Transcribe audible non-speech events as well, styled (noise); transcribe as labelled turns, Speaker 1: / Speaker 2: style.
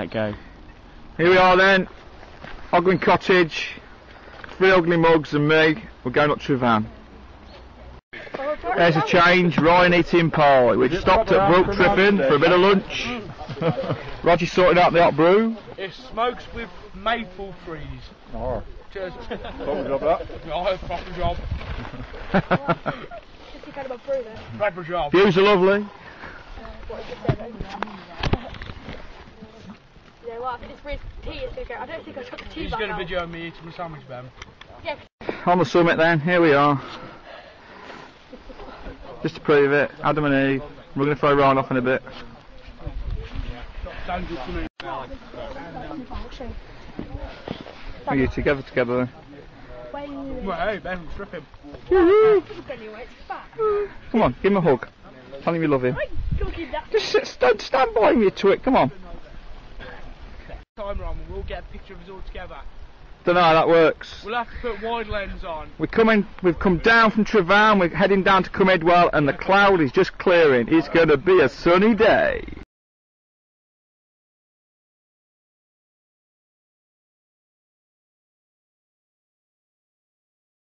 Speaker 1: Let go.
Speaker 2: Here we are then, Ogwen Cottage, three ugly mugs and me. We're going up Tryfan. There's a change, Ryan eating pie. We've stopped at Brook Trippin for a bit of lunch. (laughs) Roger sorted out the hot brew.
Speaker 3: It smokes with maple trees.
Speaker 2: Oh.
Speaker 3: Cheers. (laughs)
Speaker 2: Proper job, that. (laughs)
Speaker 3: Oh, proper job.
Speaker 4: Just to kind of approve it.
Speaker 3: Proper job.
Speaker 2: Views are lovely.
Speaker 4: What is it then? You know what, I think this breed's tea is going to. I don't think I took the tea
Speaker 3: He's going to video me eating my sandwich, Ben.
Speaker 4: Yeah,
Speaker 2: On the summit then, here we are. Just to prove it, Adam and Eve. We're going to throw Ryan off in a bit.
Speaker 3: Sounds good to me.
Speaker 2: Are you together together then?
Speaker 4: when...
Speaker 3: Well, hey, Ben, strip him.
Speaker 4: Anyway, it's fat.
Speaker 2: Come on, give him a hug. Tell him you love him.
Speaker 4: I'm cooking that.
Speaker 2: Just sit, stand, stand by him, you twit. Come on.
Speaker 3: Time around, we'll get a picture of us all together.
Speaker 2: Don't know how that works.
Speaker 3: We'll have to put wide lens on.
Speaker 2: We're coming, we've come down from Tryfan, we're heading down to Cwm Idwal, and the cloud is just clearing. It's going to be a sunny day.